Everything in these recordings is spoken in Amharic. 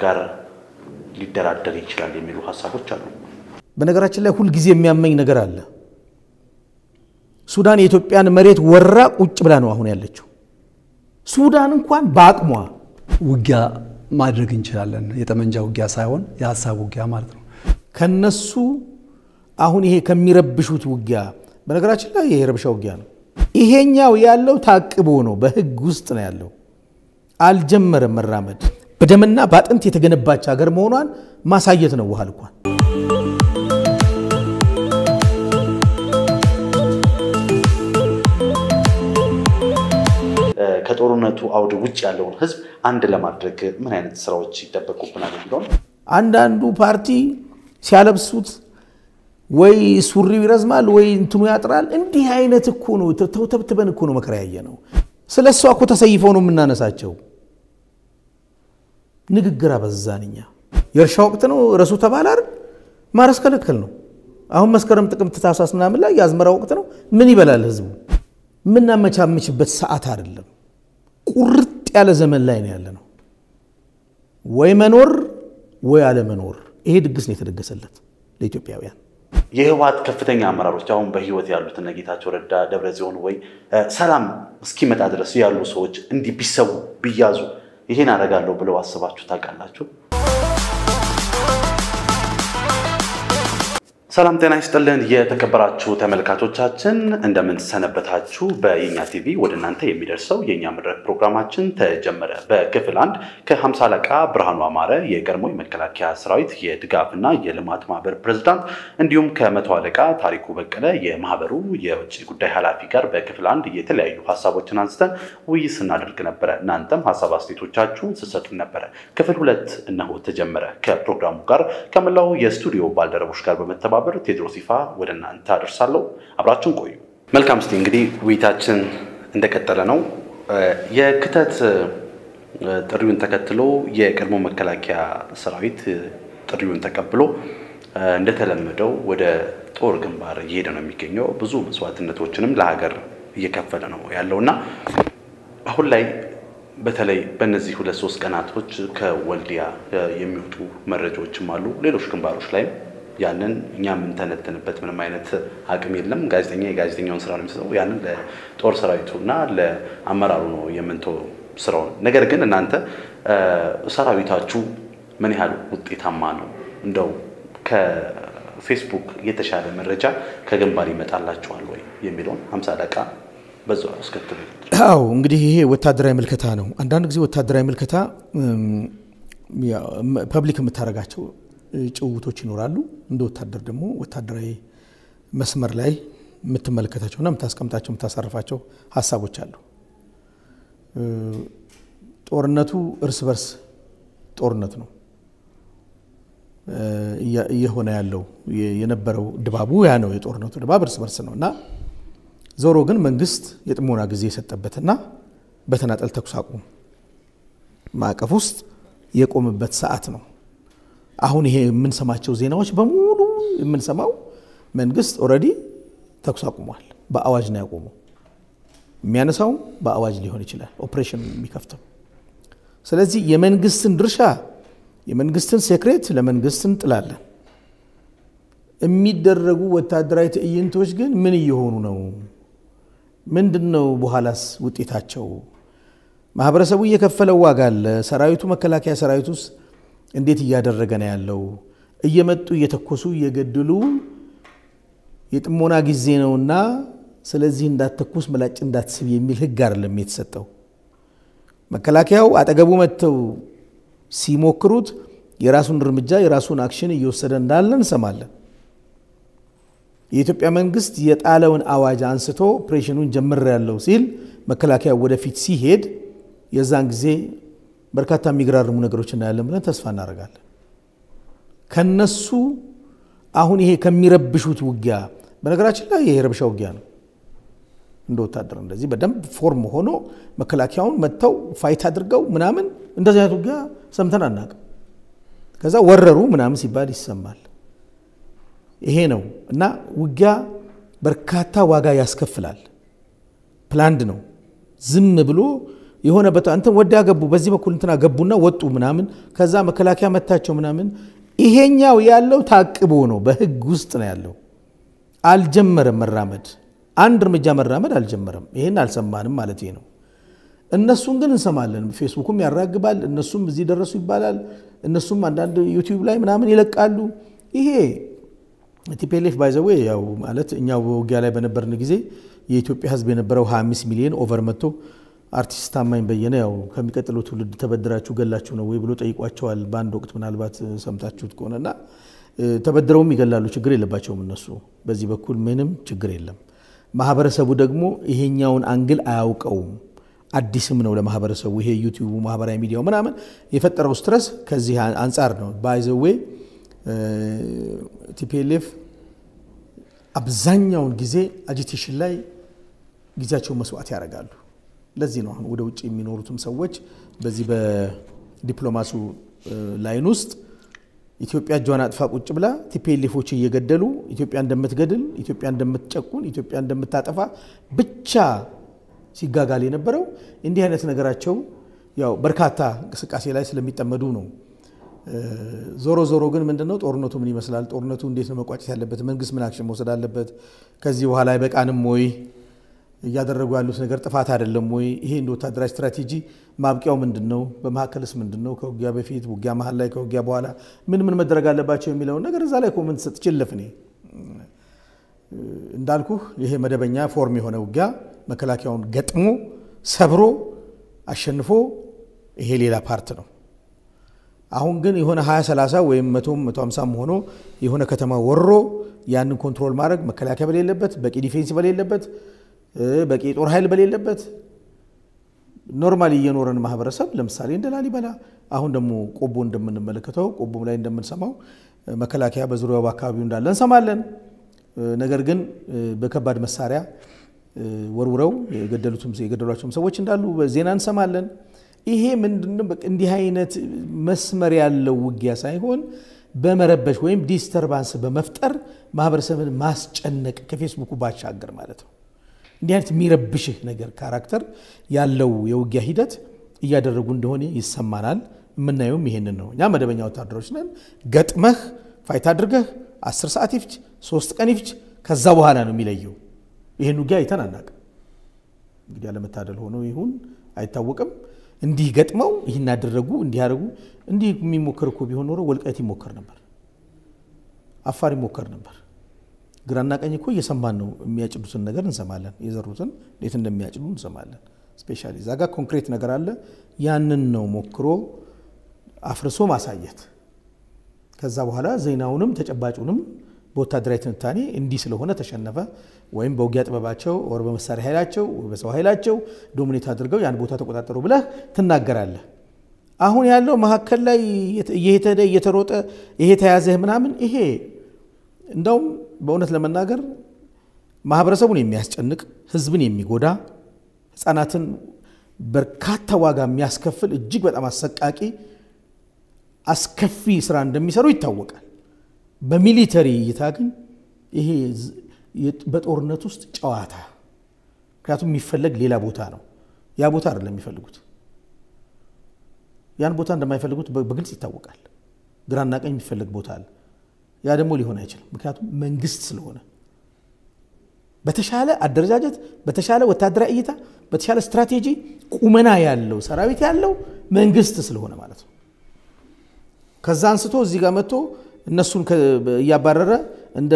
ጋር ሊደራደር ይችላል የሚሉ ሀሳቦች አሉ። በነገራችን ላይ ሁልጊዜ የሚያመኝ ነገር አለ። ሱዳን የኢትዮጵያን መሬት ወራ ቁጭ ብላ ነው አሁን ያለችው። ሱዳን እንኳን በአቅሟ ውጊያ ማድረግ እንችላለን። የጠመንጃ ውጊያ ሳይሆን የሀሳብ ውጊያ ማለት ነው። ከነሱ አሁን ይሄ ከሚረብሹት ውጊያ በነገራችን ላይ ይሄ የረብሻ ውጊያ ነው። ይሄኛው ያለው ታቅቦ ነው፣ በህግ ውስጥ ነው ያለው። አልጀመረም መራመድ። በደምና በአጥንት የተገነባች ሀገር መሆኗን ማሳየት ነው ውሃ ልኳን ከጦርነቱ አውድ ውጭ ያለውን ህዝብ አንድ ለማድረግ ምን አይነት ስራዎች ይጠበቁብናል የሚለውን አንዳንዱ ፓርቲ ሲያለብሱት ወይ ሱሪው ይረዝማል ወይ እንትኑ ያጥራል። እንዲህ አይነት እኮ ነው ተውተብትበን እኮ ነው መከራ ያየ ነው። ስለ እሷ እኮ ተሰይፈው ነው የምናነሳቸው። ንግግር አበዛን የእርሻ ወቅት ነው ረሱ ተባለ አይደል? ማረስ ከለከል ነው። አሁን መስከረም፣ ጥቅምት፣ ታህሳስ ምናምን ላይ የአዝመራ ወቅት ነው። ምን ይበላል ህዝቡ? የምናመቻምችበት ሰዓት አይደለም። ቁርጥ ያለ ዘመን ላይ ነው ያለ ነው። ወይ መኖር ወይ አለመኖር። ይሄ ድግስ ነው የተደገሰለት ለኢትዮጵያውያን። የህወሓት ከፍተኛ አመራሮች አሁን በህይወት ያሉት እነ ጌታቸው ረዳ፣ ደብረጽዮን ወይ ሰላም እስኪመጣ ድረስ ያሉ ሰዎች እንዲህ ቢሰዉ ቢያዙ ይሄን አደርጋለሁ ብለው አስባችሁ ታውቃላችሁ? ሰላም ጤና ይስጥልን። የተከበራችሁ ተመልካቾቻችን እንደምን ሰነበታችሁ? በየኛ ቲቪ ወደ እናንተ የሚደርሰው የእኛ መድረክ ፕሮግራማችን ተጀመረ። በክፍል አንድ ከሀምሳ አለቃ ብርሃኑ አማረ የቀድሞ የመከላከያ ሰራዊት የድጋፍና የልማት ማህበር ፕሬዝዳንት እንዲሁም ከመቶ አለቃ ታሪኩ በቀለ የማህበሩ የውጭ ጉዳይ ኃላፊ ጋር በክፍል አንድ የተለያዩ ሀሳቦችን አንስተን ውይይት ስናደርግ ነበረ። እናንተም ሀሳብ አስተያየቶቻችሁን ስሰጡን ነበረ። ክፍል ሁለት እነሆ ተጀመረ። ከፕሮግራሙ ጋር ከመላው የስቱዲዮ ባልደረቦች ጋር በመተባበር ቴድሮስ ይፋ ወደ እናንተ አደርሳለሁ። አብራችን ቆዩ። መልካም። እስቲ እንግዲህ ውይይታችን እንደቀጠለ ነው። የክተት ጥሪውን ተከትሎ የቀድሞ መከላከያ ሰራዊት ጥሪውን ተቀብሎ እንደተለመደው ወደ ጦር ግንባር እየሄደ ነው የሚገኘው። ብዙ መስዋዕትነቶችንም ለሀገር እየከፈለ ነው ያለው እና አሁን ላይ በተለይ በእነዚህ ሁለት ሶስት ቀናቶች ከወልዲያ የሚወጡ መረጃዎችም አሉ። ሌሎች ግንባሮች ላይም ያንን እኛ የምንተነትንበት ምንም አይነት አቅም የለም። ጋዜጠኛ የጋዜጠኛውን ስራ ነው የሚሰጠው። ያንን ለጦር ሰራዊቱ እና ለአመራሩ ነው የምንተው ስራውን። ነገር ግን እናንተ ሰራዊታችሁ ምን ያህል ውጤታማ ነው? እንደው ከፌስቡክ የተሻለ መረጃ ከግንባር ይመጣላችኋል ወይ የሚለውን ሀምሳ አለቃ በዛው አስከትሉ። አዎ እንግዲህ ይሄ ወታደራዊ ምልከታ ነው። አንዳንድ ጊዜ ወታደራዊ ምልከታ ፐብሊክ የምታደርጋቸው ጭውውቶች ይኖራሉ። እንደ ወታደር ደግሞ ወታደራዊ መስመር ላይ የምትመለከታቸውና የምታስቀምጣቸው የምታሳርፋቸው ሀሳቦች አሉ። ጦርነቱ እርስ በርስ ጦርነት ነው እየሆነ ያለው የነበረው ድባቡ ያ ነው። የጦርነቱ ድባብ እርስ በርስ ነው እና ዞሮ ግን መንግስት የጥሞና ጊዜ የሰጠበትና በተናጠል ተኩስ አቁም ማዕቀፍ ውስጥ የቆመበት ሰዓት ነው። አሁን ይሄ የምንሰማቸው ዜናዎች በሙሉ የምንሰማው መንግስት already ተኩስ አቁሟል። በአዋጅ ነው ያቆመው። የሚያነሳውም በአዋጅ ሊሆን ይችላል ኦፕሬሽን የሚከፍተው። ስለዚህ የመንግስትን ድርሻ የመንግስትን secret ለመንግስት እንጥላለን። የሚደረጉ ወታደራዊ ትዕይንቶች ግን ምን እየሆኑ ነው? ምንድን ነው በኋላስ ውጤታቸው? ማህበረሰቡ እየከፈለው ዋጋ አለ። ሰራዊቱ መከላከያ ሰራዊት ውስጥ እንዴት እያደረገ ነው ያለው? እየመጡ እየተኮሱ እየገደሉ የጥሞና ጊዜ ነውና ስለዚህ እንዳትተኩስ ምላጭ እንዳትስብ የሚል ህግ አይደለም የተሰጠው። መከላከያው አጠገቡ መጥተው ሲሞክሩት የራሱን እርምጃ የራሱን አክሽን እየወሰደ እንዳለ እንሰማለን። የኢትዮጵያ መንግስት የጣለውን አዋጅ አንስቶ ኦፕሬሽኑን ጀምር ያለው ሲል መከላከያ ወደፊት ሲሄድ የዛን ጊዜ በርካታ የሚገራርሙ ነገሮች እናያለን ብለን ተስፋ እናደርጋለን። ከነሱ አሁን ይሄ ከሚረብሹት ውጊያ በነገራችን ላይ ይሄ የረብሻ ውጊያ ነው። እንደ ወታደር እንደዚህ በደንብ form ሆኖ መከላከያውን መጥተው fight አድርገው ምናምን እንደዚህ አይነት ውጊያ ሰምተን አናውቅም። ከዛ ወረሩ ምናምን ሲባል ይሰማል። ይሄ ነው እና ውጊያ በርካታ ዋጋ ያስከፍላል። planned ነው። ዝም ብሎ የሆነ እንትን ወዲያ ገቡ፣ በዚህ በኩል እንትና ገቡና ወጡ ምናምን፣ ከዛ መከላከያ መታቸው ምናምን። ይሄኛው ያለው ታቅቦ ነው፣ በህግ ውስጥ ነው ያለው። አልጀመረም መራመድ፣ አንድ እርምጃ መራመድ አልጀመረም። ይሄን አልሰማንም ማለት ነው። እነሱን ግን እንሰማለን። ፌስቡኩም ያራግባል፣ እነሱም እዚህ ደረሱ ይባላል። እነሱም አንዳንድ ዩቲዩብ ላይ ምናምን ይለቃሉ። ይሄ TPLF by the way ያው ማለት እኛ በውጊያ ላይ በነበርን ጊዜ የኢትዮጵያ ህዝብ የነበረው 25 ሚሊዮን over መጥቶ አርቲስት ታማኝ በየነ ያው ከሚቀጥለው ትውልድ ተበድራችሁ ገላችሁ ነው ወይ ብሎ ጠይቋቸዋል። በአንድ ወቅት ምናልባት ሰምታችሁት ከሆነና ተበድረውም ይገላሉ። ችግር የለባቸውም እነሱ። በዚህ በኩል ምንም ችግር የለም። ማህበረሰቡ ደግሞ ይሄኛውን angle አያውቀውም። አዲስም ነው ለማህበረሰቡ። ይሄ ዩቲዩቡ ማህበራዊ ሚዲያው ምናምን የፈጠረው stress ከዚህ አንጻር ነው። by the way TPLF አብዛኛውን ጊዜ agitation ላይ ጊዜያቸውን መስዋዕት ያደርጋሉ። ለዚህ ነው አሁን ወደ ውጭ የሚኖሩትም ሰዎች በዚህ በዲፕሎማሲው line ውስጥ ኢትዮጵያ እጇን አጣጥፋ ቁጭ ብላ TPLF ኦች እየገደሉ ኢትዮጵያ እንደምትገድል፣ ኢትዮጵያ እንደምትጨቁን፣ ኢትዮጵያ እንደምታጠፋ ብቻ ሲጋጋል የነበረው እንዲህ አይነት ነገራቸው ያው በርካታ እንቅስቃሴ ላይ ስለሚጠመዱ ነው። ዞሮ ዞሮ ግን ምንድነው ጦርነቱ ምን ይመስላል? ጦርነቱ እንዴት ነው መቋጨት ያለበት? መንግስት ምን action መውሰድ አለበት? ከዚህ በኋላ አይበቃንም ወይ? እያደረጉ ያሉት ነገር ጥፋት አይደለም ወይ? ይሄ እንደ ወታደራዊ ስትራቴጂ ማብቂያው ምንድን ነው? በመካከልስ ምንድን ነው? ከውጊያ በፊት ውጊያ መሀል ላይ ከውጊያ በኋላ ምን ምን መደረግ አለባቸው የሚለውን ነገር እዛ ላይ comment ሰጥ ችልፍ እኔ እንዳልኩህ ይሄ መደበኛ form የሆነ ውጊያ መከላከያውን ገጥሞ ሰብሮ አሸንፎ ይሄ ሌላ part ነው። አሁን ግን የሆነ 20 30 ወይም 100 150 ሆኖ የሆነ ከተማ ወሮ ያንን control ማድረግ መከላከያ በሌለበት በቂ defense በሌለበት በቂ ጦር ኃይል በሌለበት normally እየኖረ ያለን ማህበረሰብ ለምሳሌ እንደ ላሊበላ አሁን ደግሞ ቆቦ እንደምንመለከተው ቆቦም ላይ እንደምንሰማው መከላከያ በዙሪያው በአካባቢው እንዳለ እንሰማለን። ነገር ግን በከባድ መሳሪያ ወርውረው የገደሏቸውም ሰዎች እንዳሉ ዜና እንሰማለን። ይሄ ምንድነው? እንዲህ አይነት መስመር ያለው ውጊያ ሳይሆን በመረበሽ ወይም disturbance በመፍጠር ማህበረሰብን ማስጨነቅ ከፌስቡኩ ባሻገር ማለት ነው። እንዲህ አይነት የሚረብሽህ ነገር character ያለው የውጊያ ሂደት እያደረጉ እንደሆነ ይሰማናል። የምናየውም ይሄንን ነው። እኛ መደበኛ ወታደሮች ነን። ገጥመህ fight አድርገህ አስር ሰዓት ይፍጅ ሶስት ቀን ይፍጅ ከዛ በኋላ ነው የሚለየው። ይህን ውጊያ አይተን አናውቅም። እንግዲህ አለመታደል ሆኖ ይሁን አይታወቅም። እንዲህ ገጥመው ይህን ያደረጉ እንዲህ ያደረጉ እንዲህ የሚሞከር እኮ ቢሆን ኖሮ ወልቃይት ይሞከር ነበር፣ አፋር ይሞከር ነበር። ግራና ቀኝ እኮ እየሰማን ነው። የሚያጭዱትን ነገር እንሰማለን። የዘሩትን እንዴት እንደሚያጭዱ እንሰማለን። specially እዛ ጋር ኮንክሬት ነገር አለ። ያንን ነው ሞክሮ አፍርሶ ማሳየት። ከዛ በኋላ ዜናውንም ተጨባጩንም በወታደራዊ ትንታኔ እንዲህ ስለሆነ ተሸነፈ ወይም በውጊያ ጥበባቸው ወር በመሳሪያ ኃይላቸው በሰው ኃይላቸው dominate አድርገው ያን ቦታ ተቆጣጠሩ ብለህ ትናገራለህ። አሁን ያለው መካከል ላይ እየሄደ እየተሮጠ ይሄ ተያዘ ምናምን ይሄ እንደውም በእውነት ለመናገር ማህበረሰቡን የሚያስጨንቅ ህዝብን የሚጎዳ ህፃናትን በርካታ ዋጋ የሚያስከፍል እጅግ በጣም አሰቃቂ አስከፊ ስራ እንደሚሰሩ ይታወቃል። በሚሊተሪ እይታ ግን ይሄ በጦርነት ውስጥ ጨዋታ፣ ምክንያቱም የሚፈለግ ሌላ ቦታ ነው። ያ ቦታ አይደለም የሚፈልጉት። ያን ቦታ እንደማይፈልጉት በግልጽ ይታወቃል። ግራና ቀኝ የሚፈለግ ቦታ አለ። ያ ደግሞ ሊሆን አይችልም። ምክንያቱም መንግስት ስለሆነ በተሻለ አደረጃጀት፣ በተሻለ ወታደራዊ እይታ፣ በተሻለ ስትራቴጂ ቁመና ያለው ሰራዊት ያለው መንግስት ስለሆነ ማለት ነው። ከዛ አንስቶ እዚህ ጋር መጥቶ እነሱን እያባረረ እንደ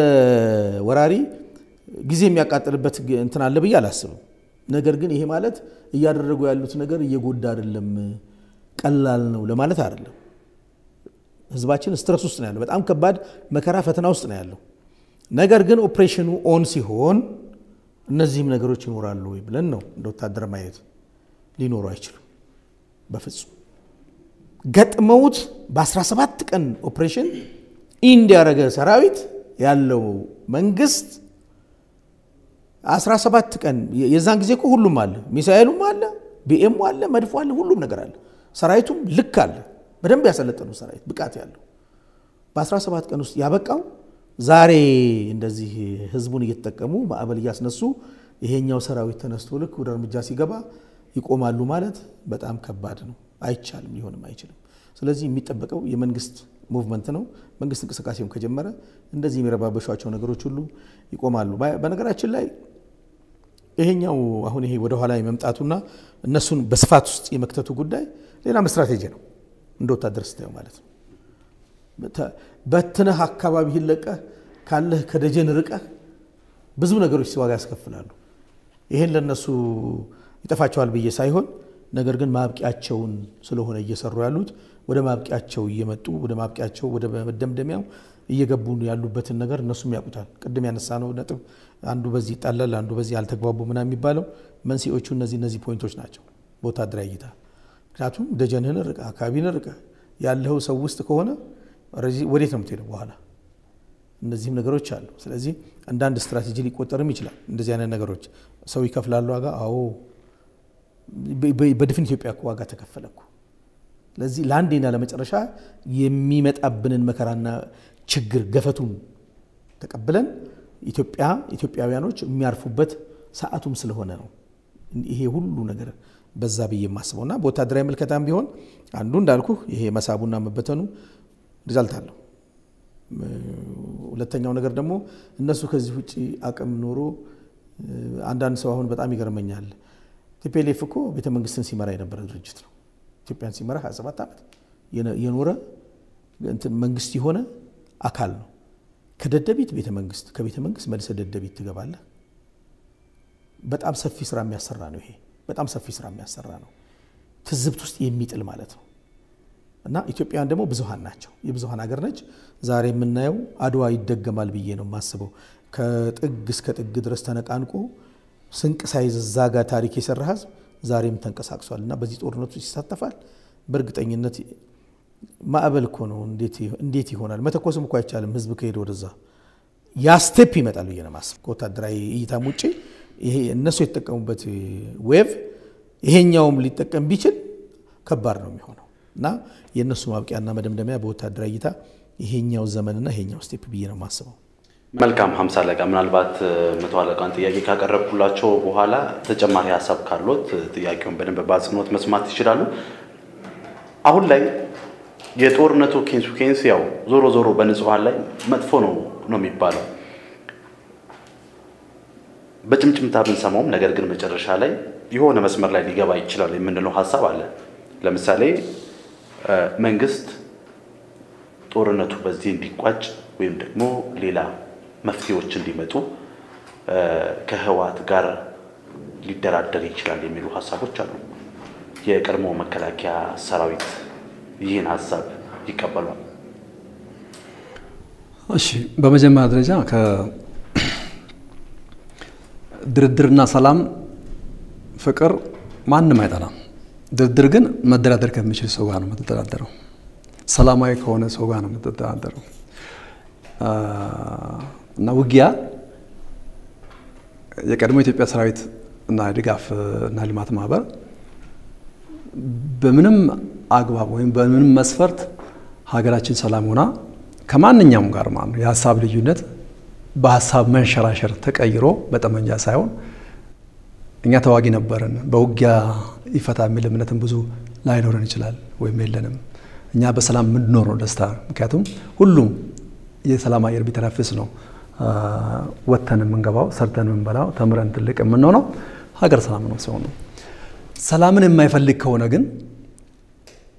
ወራሪ ጊዜ የሚያቃጥልበት እንትን አለ ብዬ አላስብም። ነገር ግን ይሄ ማለት እያደረጉ ያሉት ነገር እየጎዳ አይደለም፣ ቀላል ነው ለማለት አይደለም። ህዝባችን stress ውስጥ ነው ያለው። በጣም ከባድ መከራ ፈተና ውስጥ ነው ያለው። ነገር ግን operation ኡ on ሲሆን እነዚህም ነገሮች ይኖራሉ ወይ ብለን ነው እንደ ወታደር ማየት። ሊኖሩ አይችሉም በፍጹም። ገጥመውት በ17 ቀን operation end ሰራዊት ያለው መንግስት 17 ቀን የዛን ጊዜ እኮ ሁሉም አለ፣ ሚሳኤሉም አለ፣ BM ኡ አለ፣ መድፉ አለ፣ ሁሉም ነገር አለ። ሰራዊቱም ልክ አለ፣ በደንብ ያሰለጠኑት ሰራዊት ብቃት ያለው በ17 ቀን ውስጥ ያበቃው ዛሬ እንደዚህ ህዝቡን እየተጠቀሙ ማዕበል እያስነሱ ይሄኛው ሰራዊት ተነስቶ ልክ ወደ እርምጃ ሲገባ ይቆማሉ ማለት በጣም ከባድ ነው። አይቻልም፣ ሊሆንም አይችልም። ስለዚህ የሚጠበቀው የመንግስት movement ነው። መንግስት እንቅስቃሴውን ከጀመረ እንደዚህ የሚረባበሿቸው ነገሮች ሁሉ ይቆማሉ። በነገራችን ላይ ይሄኛው አሁን ይሄ ወደኋላ የመምጣቱና እነሱን በስፋት ውስጥ የመክተቱ ጉዳይ ሌላም ስትራቴጂ ነው፣ እንደ ወታደር ስታየው ማለት ነው። በትነህ አካባቢህን ለቀህ ካለህ ከደጀን ርቀህ ብዙ ነገሮች ዋጋ ያስከፍላሉ። ይሄን ለነሱ ይጠፋቸዋል ብዬ ሳይሆን ነገር ግን ማብቂያቸውን ስለሆነ እየሰሩ ያሉት ወደ ማብቂያቸው እየመጡ ወደ ማብቂያቸው ወደ መደምደሚያው እየገቡ ያሉበትን ነገር እነሱም ያውቁታል። ቅድም ያነሳነው ነጥብ አንዱ በዚህ ይጣላል፣ አንዱ በዚህ አልተግባቡ ምናምን የሚባለው መንስኤዎቹ እነዚህ እነዚህ ፖይንቶች ናቸው በወታደራዊ እይታ። ምክንያቱም ደጀንህን ርቀ አካባቢን ርቀ ያለው ሰው ውስጥ ከሆነ ወዴት ነው የምትሄደው በኋላ? እነዚህም ነገሮች አሉ። ስለዚህ አንዳንድ ስትራቴጂ ሊቆጠርም ይችላል። እንደዚህ አይነት ነገሮች ሰው ይከፍላሉ ዋጋ። አዎ በድፍን ኢትዮጵያ ዋጋ ተከፈለ እኮ። ስለዚህ ለአንዴና ለመጨረሻ የሚመጣብንን መከራና ችግር ገፈቱን ተቀብለን ኢትዮጵያ ኢትዮጵያውያኖች የሚያርፉበት ሰዓቱም ስለሆነ ነው ይሄ ሁሉ ነገር በዛ ብዬ የማስበው እና በወታደራዊ ምልከታም ቢሆን አንዱ እንዳልኩ ይሄ መሳቡና መበተኑ ሪዛልት አለው። ሁለተኛው ነገር ደግሞ እነሱ ከዚህ ውጭ አቅም ኖሮ አንዳንድ ሰው አሁን በጣም ይገርመኛል። TPLF እኮ ቤተ መንግስትን ሲመራ የነበረ ድርጅት ነው። ኢትዮጵያን ሲመራ 27 ዓመት የኖረ መንግስት የሆነ አካል ነው። ከደደቢት ቤተ መንግስት፣ ከቤተ መንግስት መልሰ ደደቢት ትገባለህ። በጣም ሰፊ ስራ የሚያሰራ ነው። ይሄ በጣም ሰፊ ስራ የሚያሰራ ነው። ትዝብት ውስጥ የሚጥል ማለት ነው። እና ኢትዮጵያውያን ደግሞ ብዙሀን ናቸው። የብዙሀን ሀገር ነች። ዛሬ የምናየው አድዋ ይደገማል ብዬ ነው የማስበው። ከጥግ እስከ ጥግ ድረስ ተነቃንቆ ስንቅ ሳይዝ እዛ ጋር ታሪክ የሰራ ህዝብ ዛሬም ተንቀሳቅሷል እና በዚህ ጦርነቱ ይሳተፋል። በእርግጠኝነት ማዕበል እኮ ነው። እንዴት ይሆናል? መተኮስም እኮ አይቻልም። ህዝብ ከሄደ ወደዛ ያ step ይመጣል ብዬ ነው የማስበው። ከወታደራዊ እይታም ውጭ ይሄ እነሱ የተጠቀሙበት wave ይሄኛውም ሊጠቀም ቢችል ከባድ ነው የሚሆነው እና የእነሱ ማብቂያና መደምደሚያ በወታደራዊ እይታ ይሄኛው ዘመንና ይሄኛው step ብዬ ነው የማስበው። መልካም ሀምሳ አለቃ፣ ምናልባት መቶ አለቃን ጥያቄ ካቀረብኩላቸው በኋላ ተጨማሪ ሀሳብ ካሎት ጥያቄውን በደንብ በአጽንኦት መስማት ይችላሉ። አሁን ላይ የጦርነቱ ኬዙ case ያው ዞሮ ዞሮ በንጹሐን ላይ መጥፎ ነው ነው የሚባለው በጭምጭምታ ብንሰማውም፣ ነገር ግን መጨረሻ ላይ የሆነ መስመር ላይ ሊገባ ይችላል የምንለው ሀሳብ አለ። ለምሳሌ መንግስት ጦርነቱ በዚህ እንዲቋጭ ወይም ደግሞ ሌላ መፍትሄዎች እንዲመጡ ከህወሓት ጋር ሊደራደር ይችላል የሚሉ ሀሳቦች አሉ። የቀድሞ መከላከያ ሰራዊት ይህን ሀሳብ ይቀበሏል? እሺ፣ በመጀመሪያ ደረጃ ከድርድርና ሰላም ፍቅር ማንም አይጠላም። ድርድር ግን መደራደር ከሚችል ሰው ጋር ነው የምትደራደረው። ሰላማዊ ከሆነ ሰው ጋር ነው የምትደራደረው። እና ውጊያ የቀድሞ የኢትዮጵያ ሰራዊት እና ድጋፍ እና ልማት ማህበር በምንም አግባብ ወይም በምንም መስፈርት ሀገራችን ሰላም ሆና ከማንኛውም ጋር ማለት ነው የሀሳብ ልዩነት በሀሳብ መንሸራሸር ተቀይሮ በጠመንጃ ሳይሆን እኛ ተዋጊ ነበርን፣ በውጊያ ይፈታ የሚል እምነትም ብዙ ላይኖረን ይችላል ወይም የለንም። እኛ በሰላም የምንኖር ነው ደስታ። ምክንያቱም ሁሉም የሰላም አየር ቢተነፍስ ነው ወጥተን የምንገባው፣ ሰርተን የምንበላው፣ ተምረን ትልቅ የምንሆነው ሀገር ሰላም ነው ሲሆን ነው። ሰላምን የማይፈልግ ከሆነ ግን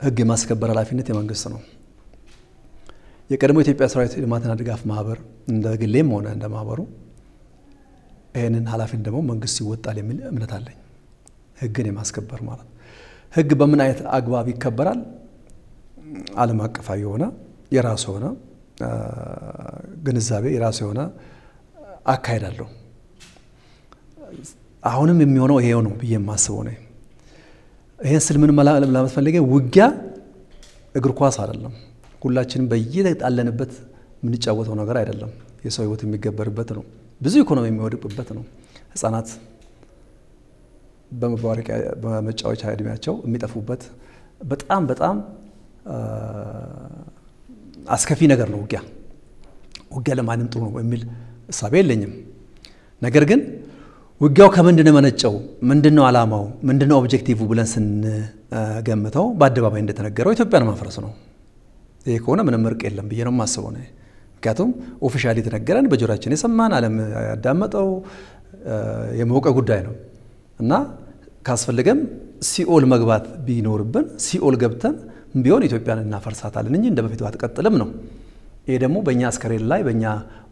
ሕግ የማስከበር ኃላፊነት የመንግስት ነው። የቀድሞ የኢትዮጵያ ሰራዊት ልማትና ድጋፍ ማህበር እንደ ግሌም ሆነ እንደ ማህበሩ ይህንን ኃላፊነት ደግሞ መንግስት ይወጣል የሚል እምነት አለኝ። ሕግን የማስከበር ማለት ሕግ በምን አይነት አግባብ ይከበራል? ዓለም አቀፋዊ የሆነ የራሱ የሆነ ግንዛቤ የራሱ የሆነ አካሄድ አለው። አሁንም የሚሆነው ይሄው ነው ብዬ የማስበው ነው። ይህን ስል ምን ለማለት ፈልጌ ውጊያ እግር ኳስ አይደለም። ሁላችንም በየጣለንበት የምንጫወተው ነገር አይደለም። የሰው ህይወት የሚገበርበት ነው። ብዙ ኢኮኖሚ የሚወድቅበት ነው። ህጻናት በመጫወቻ እድሜያቸው የሚጠፉበት በጣም በጣም አስከፊ ነገር ነው ውጊያ። ውጊያ ለማንም ጥሩ ነው የሚል እሳቤ የለኝም። ነገር ግን ውጊያው ከምንድን የመነጨው? ምንድን ነው ዓላማው? ምንድን ነው objective ብለን ስንገምተው በአደባባይ እንደተነገረው ኢትዮጵያን ማፍረስ ነው። ይሄ ከሆነ ምንም እርቅ የለም ብዬ ነው የማስበው ነው። ምክንያቱም officially የተነገረን በጆሯችን የሰማን ዓለም ያዳመጠው የመውቀ ጉዳይ ነው እና ካስፈለገም ሲኦል መግባት ቢኖርብን ሲኦል ገብተን ቢሆን ኢትዮጵያን እናፈርሳታለን እንጂ እንደ በፊቱ አትቀጥልም ነው። ይሄ ደግሞ በእኛ አስከሬን ላይ በእኛ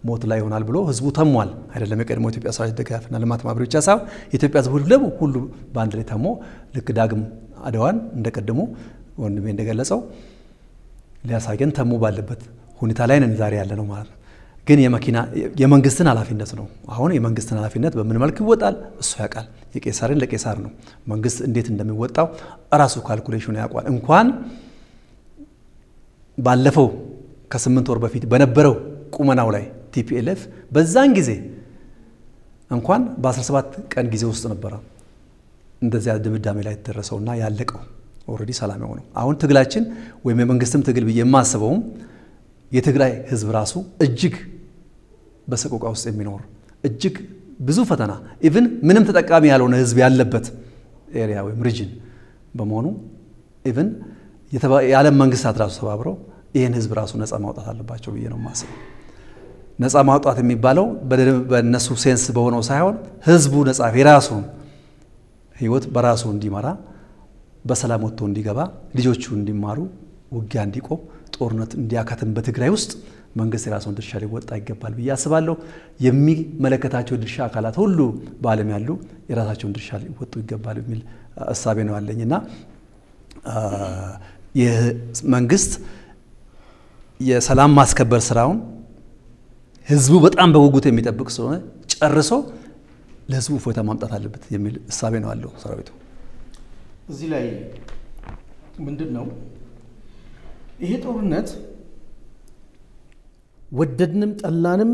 ሞት ላይ ይሆናል ብሎ ህዝቡ ተሟል። አይደለም የቀድሞ ኢትዮጵያ ሰራዊት ደጋፊና ልማት ማህበር ብቻ ሳይሆን የኢትዮጵያ ህዝብ ሁሉ ሁሉ በአንድ ላይ ተሞ ልክ ዳግም አድዋን እንደቀድሞ ወንድሜ እንደገለጸው ሊያሳየን ተሞ ባለበት ሁኔታ ላይ ነን ዛሬ ያለ ነው ማለት ነው። ግን የመኪና የመንግስትን ኃላፊነት ነው። አሁን የመንግስትን ኃላፊነት በምን መልክ ይወጣል እሱ ያውቃል። የቄሳርን ለቄሳር ነው። መንግስት እንዴት እንደሚወጣው እራሱ ካልኩሌሽኑ ያውቋል። እንኳን ባለፈው ከስምንት ወር በፊት በነበረው ቁመናው ላይ TPLF በዛን ጊዜ እንኳን በ17 ቀን ጊዜ ውስጥ ነበረ እንደዚያ ድምዳሜ ላይ የተደረሰውና ያለቀው already ሰላም የሆነው። አሁን ትግላችን ወይም የመንግስትም ትግል ብዬ የማስበውም የትግራይ ህዝብ ራሱ እጅግ በሰቆቃ ውስጥ የሚኖር እጅግ ብዙ ፈተና even ምንም ተጠቃሚ ያልሆነ ህዝብ ያለበት area ወይም region በመሆኑ even የዓለም መንግስታት ራሱ ተባብረው ይህን ህዝብ ራሱ ነፃ ማውጣት አለባቸው ብዬ ነው የማስበው። ነፃ ማውጣት የሚባለው በእነሱ sense በሆነው ሳይሆን ህዝቡ ነፃ የራሱን ህይወት በራሱ እንዲመራ በሰላም ወጥቶ እንዲገባ ልጆቹ እንዲማሩ ውጊያ እንዲቆም ጦርነት እንዲያከትም በትግራይ ውስጥ መንግስት የራሱን ድርሻ ሊወጣ ይገባል ብዬ አስባለሁ። የሚመለከታቸው ድርሻ አካላት ሁሉ በዓለም ያሉ የራሳቸውን ድርሻ ሊወጡ ይገባል የሚል እሳቤ ነው ያለኝ እና መንግስት የሰላም ማስከበር ስራውን ህዝቡ በጣም በጉጉት የሚጠብቅ ስለሆነ ጨርሶ ለህዝቡ እፎይታ ማምጣት አለበት የሚል እሳቤ ነው ያለው ሰራዊቱ። እዚህ ላይ ምንድን ነው ይሄ ጦርነት ወደድንም ጠላንም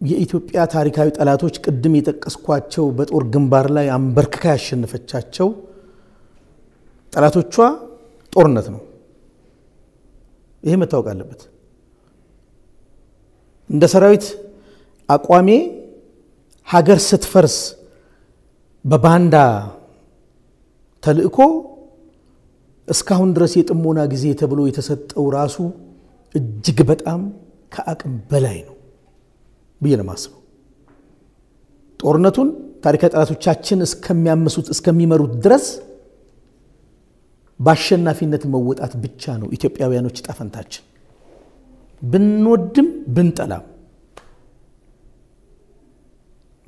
የኢትዮጵያ ታሪካዊ ጠላቶች ቅድም የጠቀስኳቸው በጦር ግንባር ላይ አንበርክካ ያሸነፈቻቸው ጠላቶቿ ጦርነት ነው። ይሄ መታወቅ አለበት። እንደ ሰራዊት አቋሜ ሀገር ስትፈርስ በባንዳ ተልእኮ እስካሁን ድረስ የጥሞና ጊዜ ተብሎ የተሰጠው ራሱ እጅግ በጣም ከአቅም በላይ ነው ብዬ ነው የማስበው። ጦርነቱን ታሪካዊ ጠላቶቻችን እስከሚያምሱት እስከሚመሩት ድረስ በአሸናፊነት መወጣት ብቻ ነው ኢትዮጵያውያኖች ጣፈንታችን። ብንወድም ብንጠላም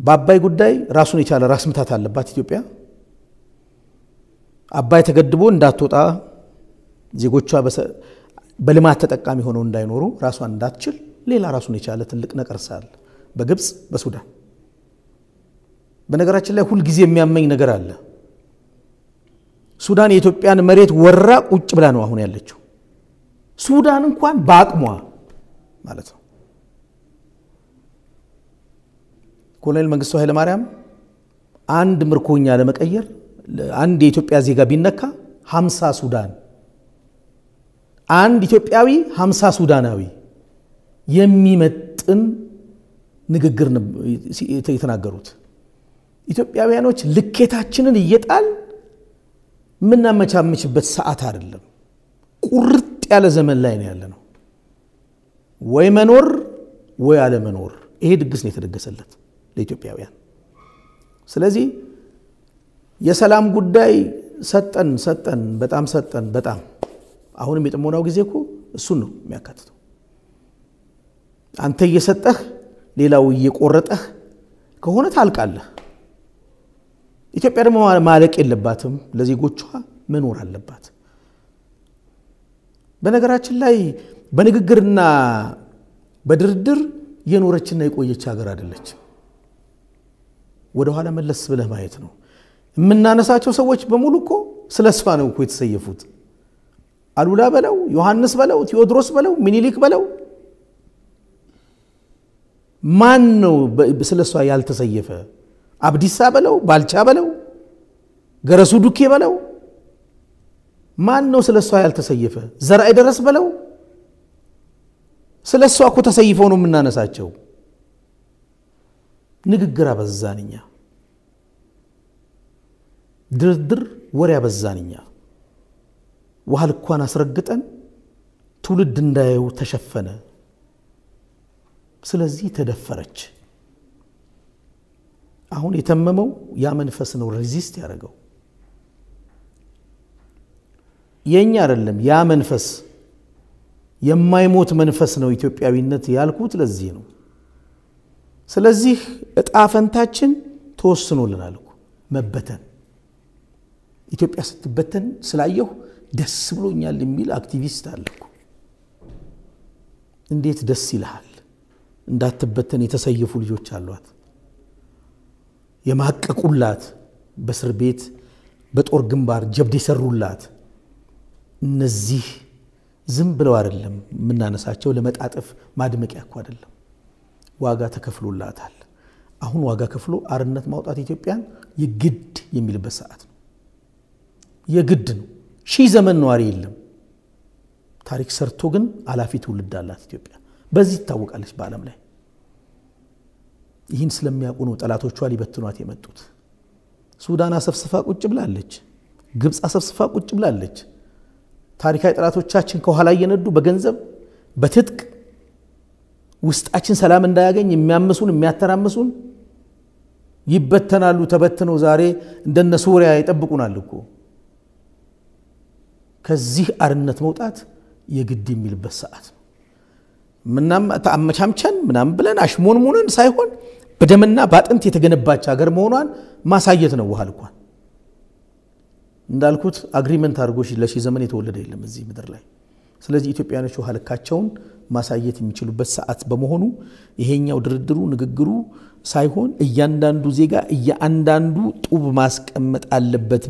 በአባይ ጉዳይ ራሱን የቻለ ራስ ምታት አለባት ኢትዮጵያ። አባይ ተገድቦ እንዳትወጣ ዜጎቿ በልማት ተጠቃሚ ሆነው እንዳይኖሩ ራሷን እንዳትችል ሌላ ራሱን የቻለ ትልቅ ነቀርሳ አለ በግብፅ በሱዳን። በነገራችን ላይ ሁልጊዜ የሚያመኝ ነገር አለ። ሱዳን የኢትዮጵያን መሬት ወራ ቁጭ ብላ ነው አሁን ያለችው። ሱዳን እንኳን በአቅሟ ማለት ነው። ኮሎኔል መንግስቱ ኃይለማርያም አንድ ምርኮኛ ለመቀየር አንድ የኢትዮጵያ ዜጋ ቢነካ ሀምሳ ሱዳን አንድ ኢትዮጵያዊ ሀምሳ ሱዳናዊ የሚመጥን ንግግር የተናገሩት ኢትዮጵያውያኖች ልኬታችንን እየጣል የምናመቻመችበት ሰዓት አይደለም። ቁርጥ ያለ ዘመን ላይ ነው ያለ ነው። ወይ መኖር ወይ አለመኖር። ይሄ ድግስ ነው የተደገሰለት ለኢትዮጵያውያን። ስለዚህ የሰላም ጉዳይ ሰጠን ሰጠን በጣም ሰጠን በጣም አሁንም የጥሞናው ጊዜ እኮ እሱን ነው የሚያካትተው። አንተ እየሰጠህ ሌላው እየቆረጠህ ከሆነ ታልቃለህ። ኢትዮጵያ ደግሞ ማለቅ የለባትም። ለዜጎቿ መኖር አለባት። በነገራችን ላይ በንግግርና በድርድር የኖረችና የቆየች ሀገር አይደለችም። ወደኋላ መለስ ብለህ ማየት ነው። የምናነሳቸው ሰዎች በሙሉ እኮ ስለ እሷ ነው እኮ የተሰየፉት። አሉላ በለው፣ ዮሐንስ በለው፣ ቴዎድሮስ በለው፣ ሚኒሊክ በለው፣ ማን ነው ስለ እሷ ያልተሰየፈ? አብዲሳ በለው፣ ባልቻ በለው፣ ገረሱ ዱኬ በለው፣ ማን ነው ስለ እሷ ያልተሰየፈ? ዘርአይ ደረስ በለው። ስለ እሷ እኮ ተሰይፈው ነው የምናነሳቸው። ንግግር አበዛን እኛ። ድርድር ወሬ ያበዛን እኛ ውሃ ልኳን አስረግጠን ትውልድ እንዳየው ተሸፈነ። ስለዚህ ተደፈረች። አሁን የተመመው ያ መንፈስ ነው resist ያደረገው የእኛ አይደለም። ያ መንፈስ የማይሞት መንፈስ ነው ኢትዮጵያዊነት ያልኩት ለዚህ ነው። ስለዚህ እጣ ፈንታችን ተወስኖልናል መበተን። ኢትዮጵያ ስትበተን ስላየሁ ደስ ብሎኛል የሚል አክቲቪስት አለ እኮ። እንዴት ደስ ይልሃል? እንዳትበተን የተሰየፉ ልጆች አሏት፣ የማቀቁላት፣ በእስር ቤት በጦር ግንባር ጀብድ የሰሩላት እነዚህ ዝም ብለው አይደለም የምናነሳቸው፣ ለመጣጠፍ ማድመቂያ እኮ አይደለም። ዋጋ ተከፍሎላታል። አሁን ዋጋ ከፍሎ አርነት ማውጣት ኢትዮጵያን የግድ የሚልበት ሰዓት ነው። የግድ ነው። ሺህ ዘመን ነዋሪ የለም። ታሪክ ሰርቶ ግን አላፊ ትውልድ አላት ኢትዮጵያ። በዚህ ትታወቃለች በዓለም ላይ። ይህን ስለሚያውቁ ነው ጠላቶቿ ሊበትኗት የመጡት። ሱዳን አሰፍስፋ ቁጭ ብላለች። ግብፅ አሰፍስፋ ቁጭ ብላለች። ታሪካዊ ጠላቶቻችን ከኋላ እየነዱ በገንዘብ በትጥቅ ውስጣችን ሰላም እንዳያገኝ የሚያምሱን የሚያተራምሱን ይበተናሉ። ተበትነው ዛሬ እንደነ ሱሪያ ይጠብቁናል እኮ። ከዚህ አርነት መውጣት የግድ የሚልበት ሰዓት ነው። አመቻምቸን ምናምን ብለን አሽሞንሙንን ሳይሆን በደምና በአጥንት የተገነባች ሀገር መሆኗን ማሳየት ነው። ውሃ ልኳን እንዳልኩት agreement አድርጎ ለሺህ ዘመን የተወለደ የለም እዚህ ምድር ላይ። ስለዚህ ኢትዮጵያኖች ውሃ ልካቸውን ማሳየት የሚችሉበት ሰዓት በመሆኑ ይሄኛው ድርድሩ ንግግሩ ሳይሆን እያንዳንዱ ዜጋ እያንዳንዱ ጡብ ማስቀመጥ አለበት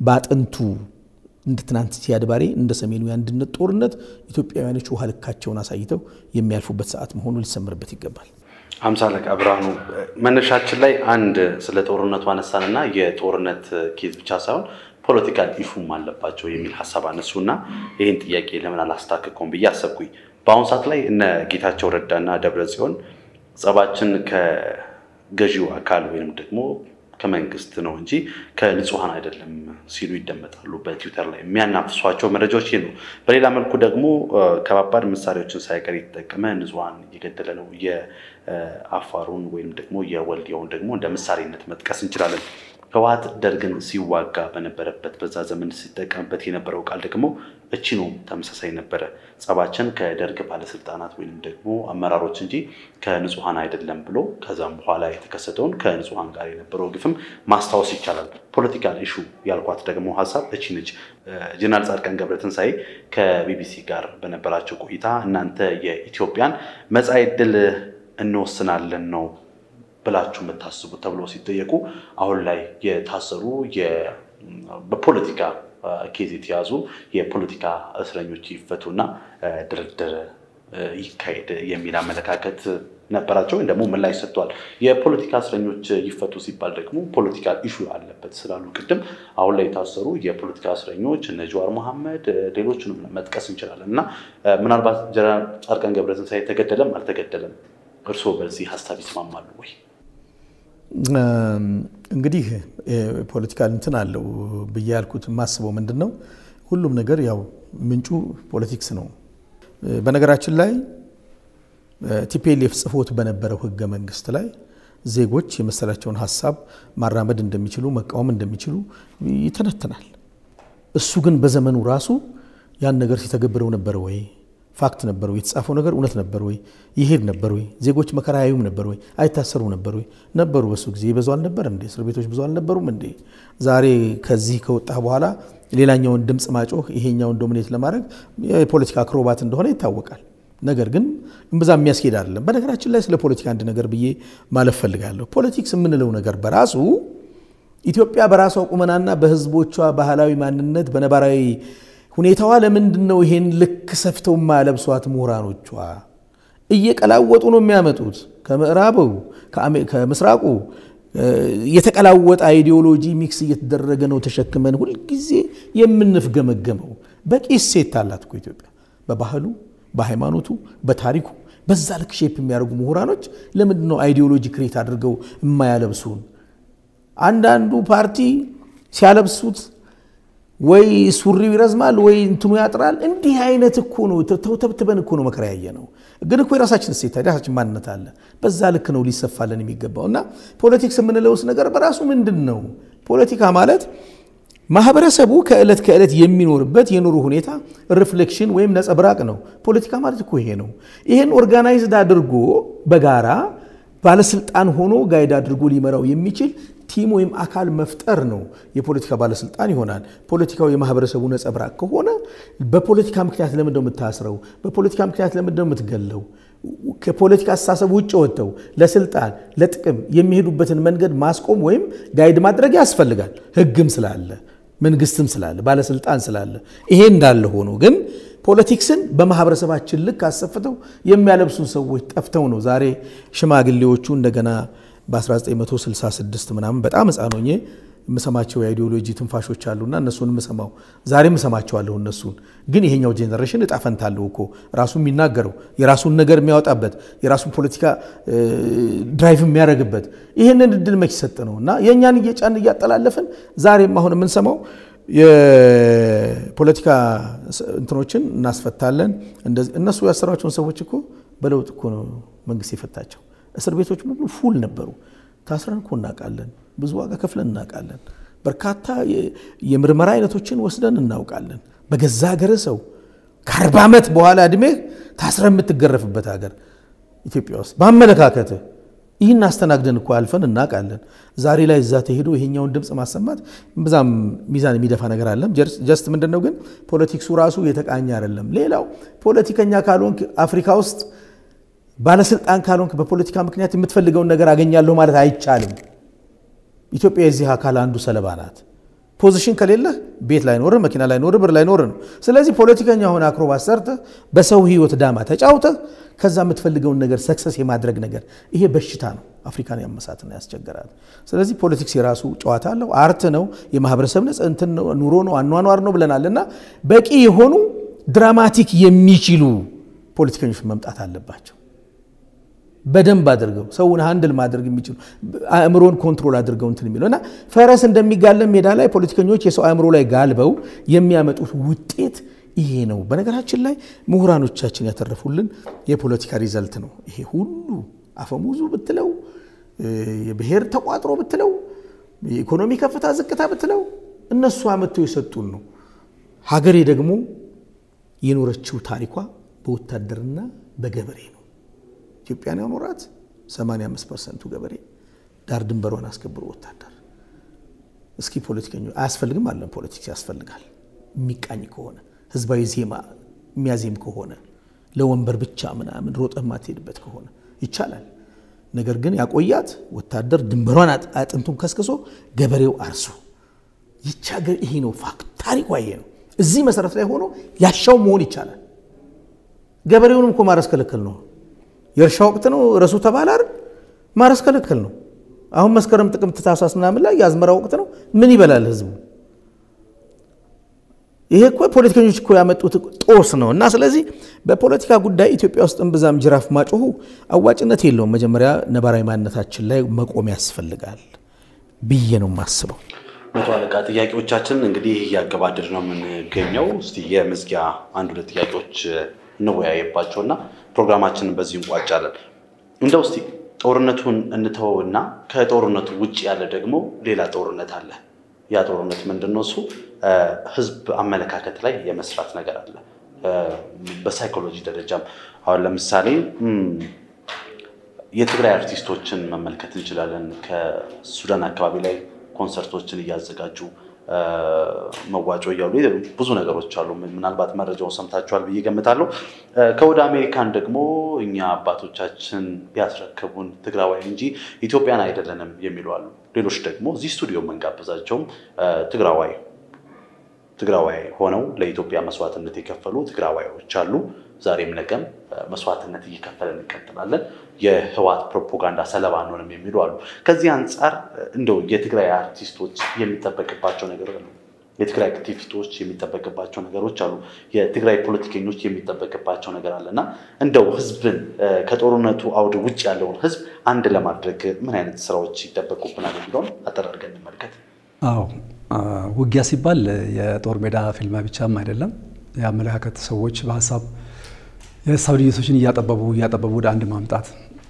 በአጥንቱ እንደ ትናንት ሲያድ ባሬ እንደ ሰሜኑ የአንድነት ጦርነት ኢትዮጵያውያኖች ውሃ ልካቸውን አሳይተው የሚያልፉበት ሰዓት መሆኑ ሊሰምርበት ይገባል። አምሳ አለቃ መነሻችን ላይ አንድ ስለ ጦርነቱ አነሳንና የጦርነት case ብቻ ሳይሆን political issue ም አለባቸው የሚል ሀሳብ አነሱ እና ይህን ጥያቄ ለምን አላስታክከውም ብዬ አሰብኩኝ። በአሁኑ ሰዓት ላይ እነ ጌታቸው ረዳና ደብረ ጽዮን ጸባችን ከገዢው አካል ወይም ደግሞ ከመንግስት ነው እንጂ ከንጹሐን አይደለም ሲሉ ይደመጣሉ። በትዊተር ላይ የሚያናፍሷቸው መረጃዎች ነው። በሌላ መልኩ ደግሞ ከባባድ መሳሪያዎችን ሳይቀር የተጠቀመ ንጹሐን እየገደለ ነው። የአፋሩን ወይም ደግሞ የወልዲያውን ደግሞ እንደ ምሳሌነት መጥቀስ እንችላለን። ህወሓት ደርግን ሲዋጋ በነበረበት በዛ ዘመን ሲጠቀምበት የነበረው ቃል ደግሞ ነው፣ ተመሳሳይ ነበረ። ጸባችን ከደርግ ባለስልጣናት ወይም ደግሞ አመራሮች እንጂ ከንጹሐን አይደለም ብሎ ከዛም በኋላ የተከሰተውን ከንጹሐን ጋር የነበረው ግፍም ማስታወስ ይቻላል። political issue ያልኳት ደግሞ ሀሳብ እቺ ነች። ጀነራል ጻድቃን ገብረትንሳኤ ከቢቢሲ ጋር በነበራቸው ቆይታ እናንተ የኢትዮጵያን መጻኢ ዕድል እንወስናለን ነው ብላችሁ የምታስቡ ተብሎ ሲጠየቁ አሁን ላይ የታሰሩ በፖለቲካ case የተያዙ የፖለቲካ እስረኞች ይፈቱና ድርድር ይካሄድ የሚል አመለካከት ነበራቸው፣ ወይም ደግሞ ምላሽ ሰጥተዋል። የፖለቲካ እስረኞች ይፈቱ ሲባል ደግሞ political issue አለበት ስላሉ ቅድም አሁን ላይ የታሰሩ የፖለቲካ እስረኞች እነ ጀዋር መሐመድ፣ ሌሎችንም መጥቀስ እንችላለን እና ምናልባት ጀነራል ጻድቃን ገብረትንሳኤ ተገደለም አልተገደለም እርስዎ በዚህ ሀሳብ ይስማማሉ ወይ? እንግዲህ political እንትን አለው ብዬ ያልኩት የማስበው ምንድን ነው፣ ሁሉም ነገር ያው ምንጩ politics ነው። በነገራችን ላይ TPLF ጽፎት በነበረው ህገ መንግስት ላይ ዜጎች የመሰላቸውን ሀሳብ ማራመድ እንደሚችሉ መቃወም እንደሚችሉ ይተነትናል። እሱ ግን በዘመኑ ራሱ ያን ነገር ሲተገብረው ነበር ወይ? fact ነበር ወይ? የተጻፈው ነገር እውነት ነበር ወይ? ይሄድ ነበር ወይ? ዜጎች መከራ ያዩም ነበር ወይ? አይታሰሩ ነበር ወይ? ነበሩ። በሱ ጊዜ ይበዙ አልነበር እንዴ? እስር ቤቶች ብዙ አልነበሩም እንዴ? ዛሬ ከዚህ ከወጣህ በኋላ ሌላኛውን ድምፅ ማጮህ ይሄኛውን ዶሚኔት ለማድረግ የፖለቲካ አክሮባት እንደሆነ ይታወቃል። ነገር ግን እምብዛ የሚያስኬድ አይደለም። በነገራችን ላይ ስለ ፖለቲካ አንድ ነገር ብዬ ማለፍ ፈልጋለሁ። ፖለቲክስ የምንለው ነገር በራሱ ኢትዮጵያ በራሷ ቁመናና በህዝቦቿ ባህላዊ ማንነት በነባራዊ ሁኔታዋ ለምንድን ነው ይሄን ልክ ሰፍተው የማያለብሷት? ምሁራኖቿ እየቀላወጡ ነው የሚያመጡት። ከምዕራቡ ከምስራቁ የተቀላወጠ ideology mix እየተደረገ ነው ተሸክመን ሁልጊዜ የምንፍገመገመው። በቂ እሴት አላት እኮ ኢትዮጵያ በባህሉ፣ በሃይማኖቱ፣ በታሪኩ በዛ ልክ shape የሚያደርጉ ምሁራኖች ለምንድን ነው ideology create አድርገው የማያለብሱን? አንዳንዱ ፓርቲ ሲያለብሱት ወይ ሱሪው ይረዝማል ወይ እንትኑ ያጥራል። እንዲህ አይነት እኮ ነው ተተብትበን እኮ ነው መከራ ያየ ነው። ግን እኮ የራሳችን እሴት የራሳችን ማንነት አለ። በዛ ልክ ነው ሊሰፋለን የሚገባው እና politics የምንለውስ ነገር በራሱ ምንድን ነው? ፖለቲካ ማለት ማህበረሰቡ ከዕለት ከዕለት የሚኖርበት የኑሮ ሁኔታ reflection ወይም ነጸብራቅ ነው። ፖለቲካ ማለት እኮ ይሄ ነው። ይሄን organized አድርጎ በጋራ ባለስልጣን ሆኖ guide አድርጎ ሊመራው የሚችል team ወይም አካል መፍጠር ነው። የፖለቲካ ባለስልጣን ይሆናል። ፖለቲካው የማህበረሰቡ ነጸብራቅ ከሆነ በፖለቲካ ምክንያት ለምንድን ነው የምታስረው? በፖለቲካ ምክንያት ለምንድን ነው የምትገለው? ከፖለቲካ አስተሳሰብ ውጭ ወጥተው ለስልጣን ለጥቅም የሚሄዱበትን መንገድ ማስቆም ወይም ጋይድ ማድረግ ያስፈልጋል። ህግም ስላለ መንግስትም ስላለ ባለስልጣን ስላለ ይሄ እንዳለ ሆኖ ግን ፖለቲክስን በማህበረሰባችን ልክ አሰፍተው የሚያለብሱን ሰዎች ጠፍተው ነው ዛሬ ሽማግሌዎቹ እንደገና በ1966 ምናምን በጣም ህፃን ሆኜ የምሰማቸው የ ideology ትንፋሾች አሉና እነሱን የምሰማው ዛሬም እሰማቸዋለሁ። እነሱን ግን ይሄኛው generation እጣ ፈንታ አለው እኮ ራሱ የሚናገረው የራሱን ነገር የሚያወጣበት የራሱን ፖለቲካ drive የሚያደርግበት ይህንን እድል መች ሰጠነው እና የእኛን እየጫን እያጠላለፍን ዛሬም አሁን የምንሰማው የፖለቲካ እንትኖችን እናስፈታለን። እነሱ ያሰሯቸውን ሰዎች እኮ በለውጥ እኮ ነው መንግስት የፈታቸው። እስር ቤቶች ሙሉ full ነበሩ። ታስረን እኮ እናውቃለን። ብዙ ዋጋ ከፍለን እናውቃለን። በርካታ የምርመራ አይነቶችን ወስደን እናውቃለን። በገዛ ሀገር ሰው ከአርባ ዓመት በኋላ እድሜ ታስረ የምትገረፍበት ሀገር ኢትዮጵያ ውስጥ በአመለካከት ይህን አስተናግደን እኮ አልፈን እናውቃለን። ዛሬ ላይ እዛ ተሄዶ ይሄኛውን ድምፅ ማሰማት ብዛም ሚዛን የሚደፋ ነገር አለም። just ምንድን ነው ግን politics ኡ ራሱ የተቃኘ አይደለም። ሌላው ፖለቲከኛ ካልሆንክ አፍሪካ ውስጥ ባለስልጣን ካልሆንክ በፖለቲካ ምክንያት የምትፈልገውን ነገር አገኛለሁ ማለት አይቻልም። ኢትዮጵያ የዚህ አካል አንዱ ሰለባ ናት። position ከሌለህ ቤት ላይኖርህ፣ መኪና ላይኖርህ፣ ብር ላይኖርህ ነው። ስለዚህ ፖለቲከኛ ሆነ አክሮባት ሰርተህ በሰው ህይወት ዳማ ተጫውተህ ከዛ የምትፈልገውን ነገር success የማድረግ ነገር ይሄ በሽታ ነው። አፍሪካን ያመሳትና ያስቸገራል። ስለዚህ politics የራሱ ጨዋታ አለው፣ art ነው፣ የማህበረሰብ ነጽ እንትን ኑሮ ነው፣ አኗኗር ነው ብለናል እና በቂ የሆኑ dramatic የሚችሉ ፖለቲከኞች መምጣት አለባቸው። በደንብ አድርገው ሰውን handle ማድረግ የሚችሉ አእምሮን control አድርገው እንትን የሚለው እና ፈረስ እንደሚጋልብ ሜዳ ላይ ፖለቲከኞች የሰው አእምሮ ላይ ጋልበው የሚያመጡት ውጤት ይሄ ነው። በነገራችን ላይ ምሁራኖቻችን ያተረፉልን የፖለቲካ result ነው። ይሄ ሁሉ አፈሙዙ ብትለው፣ የብሔር ተቋጥሮ ብትለው፣ የኢኮኖሚ ከፍታ ዝቅታ ብትለው እነሱ አመጥተው የሰጡን ነው። ሀገሬ ደግሞ የኖረችው ታሪኳ በወታደርና በገበሬ ነው። ኢትዮጵያን ያኖራት 85 percent ኡ ገበሬ ዳር ድንበሯን አስከብሮ ወታደር። እስኪ ፖለቲከኞች አያስፈልግም አለን። politics ያስፈልጋል የሚቃኝ ከሆነ ህዝባዊ ዜማ የሚያዜም ከሆነ ለወንበር ብቻ ምናምን ሮጠህ ማትሄድበት ከሆነ ይቻላል። ነገር ግን ያቆያት ወታደር ድንበሯን አጥንቱን ከስክሶ ገበሬው አርሶ ይቻ ይሄ ነው fact፣ ታሪኳ ይሄ ነው። እዚህ መሰረት ላይ ሆኖ ያሻው መሆን ይቻላል። ገበሬውንም እኮ ማረስ ክልክል ነው። የእርሻ ወቅት ነው። እረሱ ተባለ አይደል? ማረስ ክልክል ነው። አሁን መስከረም፣ ጥቅምት፣ ታህሳስ ምናምን ላይ የአዝመራ ወቅት ነው። ምን ይበላል ህዝቡ? ይሄ እኮ ፖለቲከኞች እኮ ያመጡት ጦስ ነው። እና ስለዚህ በፖለቲካ ጉዳይ ኢትዮጵያ ውስጥ እምብዛም ጅራፍ ማጮሁ አዋጭነት የለውም። መጀመሪያ ነባራዊ ማንነታችን ላይ መቆም ያስፈልጋል ብዬ ነው የማስበው። መቶ አለቃ ጥያቄዎቻችን እንግዲህ እያገባደድ ነው የምንገኘው። እስቲ የመዝጊያ አንድ ሁለት ጥያቄዎች እንወያይባቸው እና ፕሮግራማችንን በዚህ እንቋጫለን። እንደው እስቲ ጦርነቱን እንተወውና ከጦርነቱ ውጭ ያለ ደግሞ ሌላ ጦርነት አለ። ያ ጦርነት ምንድን ነው? እሱ ህዝብ አመለካከት ላይ የመስራት ነገር አለ። በሳይኮሎጂ ደረጃም አሁን ለምሳሌ የትግራይ አርቲስቶችን መመልከት እንችላለን። ከሱዳን አካባቢ ላይ ኮንሰርቶችን እያዘጋጁ መዋጮ እያሉ ብዙ ነገሮች አሉ። ምናልባት መረጃውን ሰምታችኋል ብዬ ገምታለሁ። ከወደ አሜሪካን ደግሞ እኛ አባቶቻችን ቢያስረክቡን ትግራዋይ እንጂ ኢትዮጵያን አይደለንም የሚሉ አሉ። ሌሎች ደግሞ እዚህ ስቱዲዮ የምንጋብዛቸውም ትግራዋይ ትግራዋይ ሆነው ለኢትዮጵያ መስዋዕትነት የከፈሉ ትግራዋዮች አሉ። ዛሬም ነገም መስዋዕትነት እየከፈለን እንቀጥላለን። የህዋት ፕሮፓጋንዳ ሰለባ አንሆንም የሚሉ አሉ። ከዚህ አንጻር እንደው የትግራይ አርቲስቶች የሚጠበቅባቸው ነገር አሉ። የትግራይ አክቲቪስቶች የሚጠበቅባቸው ነገሮች አሉ። የትግራይ ፖለቲከኞች የሚጠበቅባቸው ነገር አለ እና እንደው ህዝብን ከጦርነቱ አውድ ውጭ ያለውን ህዝብ አንድ ለማድረግ ምን አይነት ስራዎች ይጠበቁብናል የሚለውን አጠር አድርገን እንመልከት። አዎ ውጊያ ሲባል የጦር ሜዳ ፊልማ ብቻም አይደለም። የአመለካከት ሰዎች በሀሳብ የሀሳብ ልዩነቶችን እያጠበቡ እያጠበቡ ወደ አንድ ማምጣት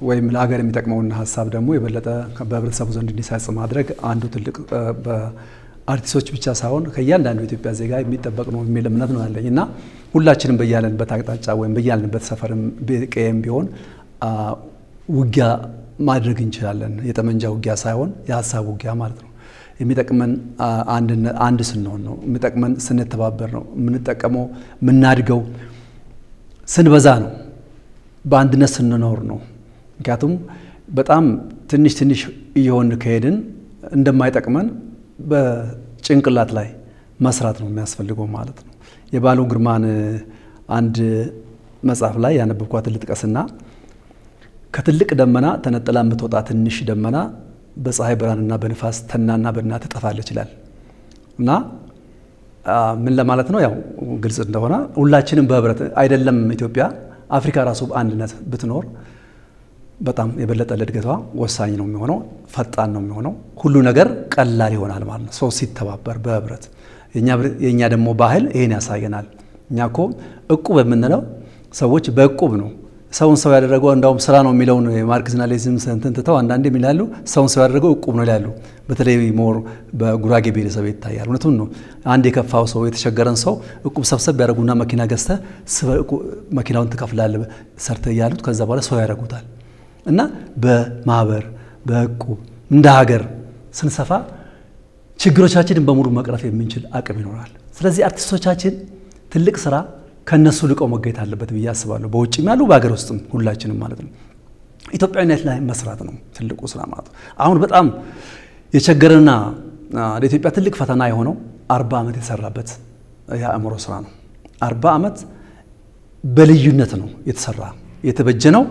ወይም ለሀገር የሚጠቅመውን ሀሳብ ደግሞ የበለጠ በህብረተሰቡ ዘንድ እንዲሰርጽ ማድረግ አንዱ ትልቅ በአርቲስቶች ብቻ ሳይሆን ከእያንዳንዱ የኢትዮጵያ ዜጋ የሚጠበቅ ነው የሚል እምነት ነው ያለኝ እና ሁላችንም በያለንበት አቅጣጫ ወይም በያለንበት ሰፈርም ቀየም ቢሆን ውጊያ ማድረግ እንችላለን። የጠመንጃ ውጊያ ሳይሆን የሀሳብ ውጊያ ማለት ነው። የሚጠቅመን አንድ ስንሆን ነው። የሚጠቅመን ስንተባበር ነው። የምንጠቀመው የምናድገው ስንበዛ ነው። በአንድነት ስንኖር ነው። ምክንያቱም በጣም ትንሽ ትንሽ እየሆን ከሄድን እንደማይጠቅመን በጭንቅላት ላይ መስራት ነው የሚያስፈልገው ማለት ነው። የባሉ ግርማን አንድ መጽሐፍ ላይ ያነበብኳትን ልጥቀስና ከትልቅ ደመና ተነጥላ የምትወጣ ትንሽ ደመና በፀሐይ ብርሃንና በንፋስ ተናና በና ትጠፋለች ይላል እና ምን ለማለት ነው? ያው ግልጽ እንደሆነ ሁላችንም በህብረት አይደለም ኢትዮጵያ አፍሪካ ራሱ በአንድነት ብትኖር በጣም የበለጠ ለእድገቷ ወሳኝ ነው የሚሆነው፣ ፈጣን ነው የሚሆነው። ሁሉ ነገር ቀላል ይሆናል ማለት ነው ሰው ሲተባበር በህብረት። የእኛ ደግሞ ባህል ይሄን ያሳየናል። እኛ እኮ እቁብ የምንለው ሰዎች በእቁብ ነው ሰውን ሰው ያደረገው እንዳውም ስራ ነው የሚለውን የማርክስና ሌኒን እንትን ትተው አንዳንዴ የሚላሉ ሰውን ሰው ያደረገው እቁብ ነው ይላሉ። በተለይ more በጉራጌ ብሔረሰብ ይታያል። እውነቱን ነው። አንድ የከፋው ሰው የተቸገረን ሰው እቁብ ሰብሰብ ያደረጉና መኪና ገዝተ መኪናውን ትከፍላለህ ሰርተ እያሉት ከዛ በኋላ ሰው ያደረጉታል። እና በማህበር በእቁብ እንደ ሀገር ስንሰፋ ችግሮቻችንን በሙሉ መቅረፍ የምንችል አቅም ይኖራል። ስለዚህ አርቲስቶቻችን ትልቅ ስራ ከነሱ ልቀው መገኘት አለበት ብዬ አስባለሁ። በውጭም ያሉ በሀገር ውስጥም ሁላችንም ማለት ነው። ኢትዮጵያዊነት ላይ መስራት ነው ትልቁ ስራ ማለት ነው። አሁን በጣም የቸገረና ለኢትዮጵያ ትልቅ ፈተና የሆነው አርባ ዓመት የተሰራበት የአእምሮ ስራ ነው። አርባ ዓመት በልዩነት ነው የተሰራ የተበጀ ነው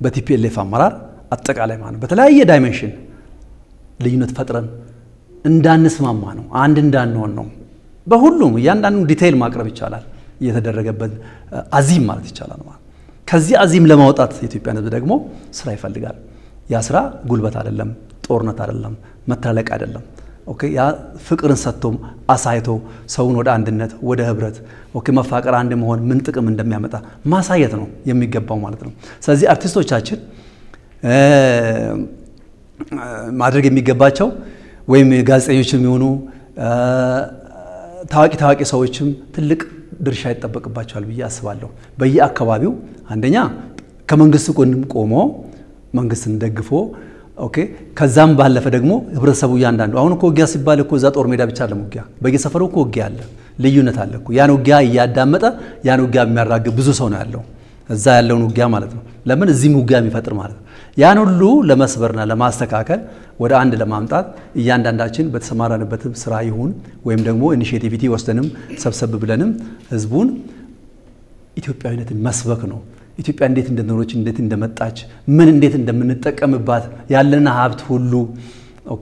በ TPLF አመራር አጠቃላይ ማለት ነው። በተለያየ dimension ልዩነት ፈጥረን እንዳንስማማ ነው፣ አንድ እንዳንሆን ነው። በሁሉም እያንዳንዱ detail ማቅረብ ይቻላል እየተደረገበት አዚም ማለት ይቻላል ማለት ከዚህ አዚም ለማውጣት የኢትዮጵያን ሕዝብ ደግሞ ስራ ይፈልጋል። ያ ስራ ጉልበት አይደለም፣ ጦርነት አይደለም፣ መተላለቅ አይደለም። ያ ፍቅርን ሰጥቶም አሳይቶ ሰውን ወደ አንድነት ወደ ህብረት መፋቀር አንድ መሆን ምን ጥቅም እንደሚያመጣ ማሳየት ነው የሚገባው ማለት ነው። ስለዚህ አርቲስቶቻችን ማድረግ የሚገባቸው ወይም ጋዜጠኞችም የሆኑ ታዋቂ ታዋቂ ሰዎችም ትልቅ ድርሻ ይጠበቅባቸዋል ብዬ አስባለሁ። በየአካባቢው አንደኛ ከመንግስት ጎንም ቆሞ መንግስትን ደግፎ okay ከዛም ባለፈ ደግሞ ህብረተሰቡ እያንዳንዱ አሁን እኮ ውጊያ ሲባል እኮ እዛ ጦር ሜዳ ብቻ አይደለም ውጊያ፣ በየሰፈሩ እኮ ውጊያ አለ፣ ልዩነት አለ እኮ። ያን ውጊያ እያዳመጠ ያን ውጊያ የሚያራግብ ብዙ ሰው ነው ያለው እዛ ያለውን ውጊያ ማለት ነው። ለምን እዚህም ውጊያ የሚፈጥር ማለት ነው። ያን ሁሉ ለመስበርና ለማስተካከል ወደ አንድ ለማምጣት እያንዳንዳችን በተሰማራንበትም ስራ ይሁን ወይም ደግሞ initiative ወስደንም ሰብሰብ ብለንም ህዝቡን ኢትዮጵያዊነትን መስበክ ነው። ኢትዮጵያ እንዴት እንደኖረች እንዴት እንደመጣች ምን እንዴት እንደምንጠቀምባት ያለን ሀብት ሁሉ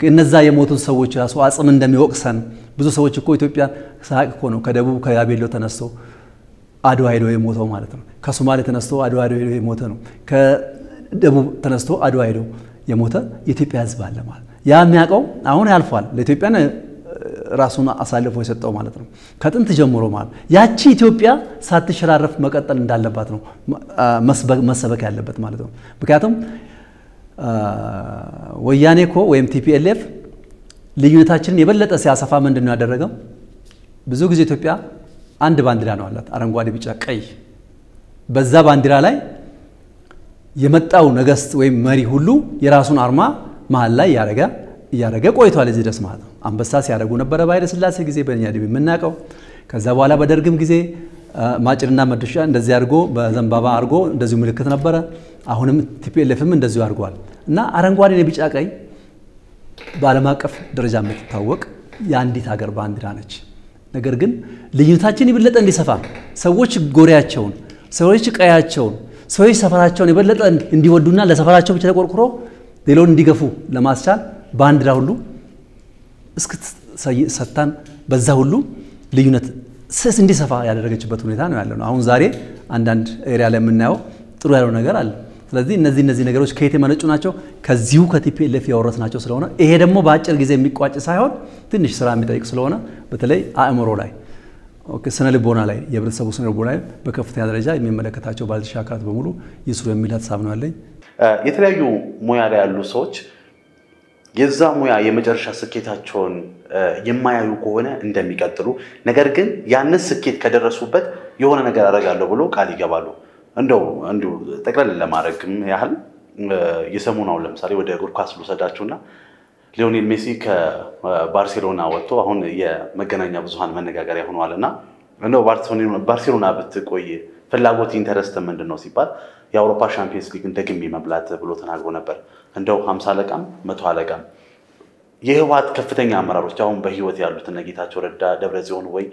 እነዛ የሞቱን ሰዎች ራሱ አጽም እንደሚወቅሰን ብዙ ሰዎች እኮ ኢትዮጵያ ሳቅ እኮ ነው ከደቡብ ከያቤሎ ተነስቶ አድዋ ሄዶ የሞተው ማለት ነው። ከሶማሌ ተነስቶ አድዋ ሄዶ የሞተ ነው። ከደቡብ ተነስቶ አድዋ ሄዶ የሞተ የኢትዮጵያ ህዝብ አለ ማለት ያ የሚያውቀው አሁን ያልፏል። ለኢትዮጵያ ራሱን አሳልፎ የሰጠው ማለት ነው። ከጥንት ጀምሮ ማለት ያቺ ኢትዮጵያ ሳትሸራረፍ መቀጠል እንዳለባት ነው መሰበክ ያለበት ማለት ነው። ምክንያቱም ወያኔ እኮ ወይም TPLF ልዩነታችንን የበለጠ ሲያሰፋ ምንድን ነው ያደረገው? ብዙ ጊዜ ኢትዮጵያ አንድ ባንዲራ ነው አላት፣ አረንጓዴ፣ ቢጫ፣ ቀይ። በዛ ባንዲራ ላይ የመጣው ነገስት ወይም መሪ ሁሉ የራሱን አርማ መሀል ላይ እያረገ እያረገ ቆይቷል እዚህ ድረስ ማለት ነው። አንበሳ ሲያደርጉ ነበረ በኃይለ ሥላሴ ጊዜ በእኛ እድሜ የምናውቀው። ከዛ በኋላ በደርግም ጊዜ ማጭድና መዶሻ እንደዚህ አድርጎ በዘንባባ አድርጎ እንደዚሁ ምልክት ነበረ። አሁንም TPLF ም እንደዚሁ አድርጓል እና አረንጓዴ፣ ቢጫ፣ ቀይ በዓለም አቀፍ ደረጃ የምትታወቅ የአንዲት ሀገር ባንዲራ ነች። ነገር ግን ልዩነታችን የበለጠ እንዲሰፋ ሰዎች ጎሪያቸውን፣ ሰዎች ቀያቸውን፣ ሰዎች ሰፈራቸውን የበለጠ እንዲወዱና ለሰፈራቸው ብቻ ተቆርቁሮ ሌላውን እንዲገፉ ለማስቻል ባንዲራ ሁሉ እስክትሰታን በዛ ሁሉ ልዩነት ስስ እንዲሰፋ ያደረገችበት ሁኔታ ነው ያለው አሁን ዛሬ አንዳንድ area ላይ የምናየው ጥሩ ያለው ነገር አለ። ስለዚህ እነዚህ እነዚህ ነገሮች ከየት የመነጩ ናቸው? ከዚሁ ከ TPLF ያወረስናቸው ስለሆነ ይሄ ደግሞ በአጭር ጊዜ የሚቋጭ ሳይሆን ትንሽ ስራ የሚጠይቅ ስለሆነ በተለይ አእምሮ ላይ ስነ ልቦና ላይ የህብረተሰቡ ስነ ልቦና ላይ በከፍተኛ ደረጃ የሚመለከታቸው ባለድርሻ አካላት በሙሉ ይስሩ የሚል ሀሳብ ነው ያለኝ። የተለያዩ ሙያ ላይ ያሉ ሰዎች የዛ ሙያ የመጨረሻ ስኬታቸውን የማያዩ ከሆነ እንደሚቀጥሉ፣ ነገር ግን ያንን ስኬት ከደረሱበት የሆነ ነገር አደርጋለሁ ብሎ ቃል ይገባሉ። እንደው እንዲሁ ጠቅለል ለማድረግም ያህል የሰሞኑ አሁን ለምሳሌ ወደ እግር ኳስ ልውሰዳችሁና ሊዮኔል ሜሲ ከባርሴሎና ወጥቶ አሁን የመገናኛ ብዙኃን መነጋገሪያ ሆነዋል እና እንደው ባርሴሎና ብትቆይ ፍላጎት interest ምንድን ነው ሲባል የአውሮፓ ሻምፒየንስ ሊግን ደግሜ መብላት ብሎ ተናግሮ ነበር። እንደው ሀምሳ አለቃም መቶ አለቃም የህወሓት ከፍተኛ አመራሮች አሁን በህይወት ያሉት እነ ጌታቸው ረዳ፣ ደብረ ጽዮን ወይ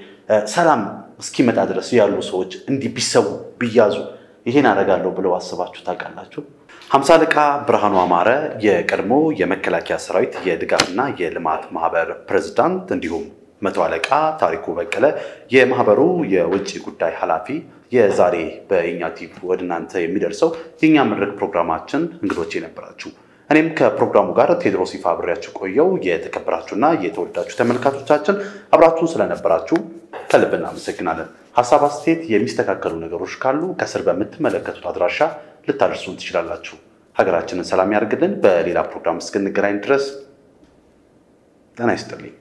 ሰላም እስኪመጣ ድረስ ያሉ ሰዎች እንዲህ ቢሰዉ ቢያዙ ይሄን አደርጋለሁ ብለው አስባችሁ ታውቃላችሁ? ሀምሳ አለቃ ብርሃኑ አማረ የቀድሞ የመከላከያ ሰራዊት የድጋፍና የልማት ማህበር ፕሬዝዳንት እንዲሁም መቶ አለቃ ታሪኩ በቀለ የማህበሩ የውጭ ጉዳይ ኃላፊ የዛሬ በእኛ ቲቪ ወደ እናንተ የሚደርሰው የእኛ መድረክ ፕሮግራማችን እንግዶች የነበራችሁ እኔም ከፕሮግራሙ ጋር ቴድሮስ ይፋ አብሬያችሁ ቆየው። የተከበራችሁና የተወዳችሁ ተመልካቾቻችን አብራችሁን ስለነበራችሁ ከልብ እናመሰግናለን። ሀሳብ አስተያየት፣ የሚስተካከሉ ነገሮች ካሉ ከስር በምትመለከቱት አድራሻ ልታደርሱን ትችላላችሁ። ሀገራችንን ሰላም ያድርግልን። በሌላ ፕሮግራም እስክንገናኝ ድረስ ጤና ይስጥልኝ።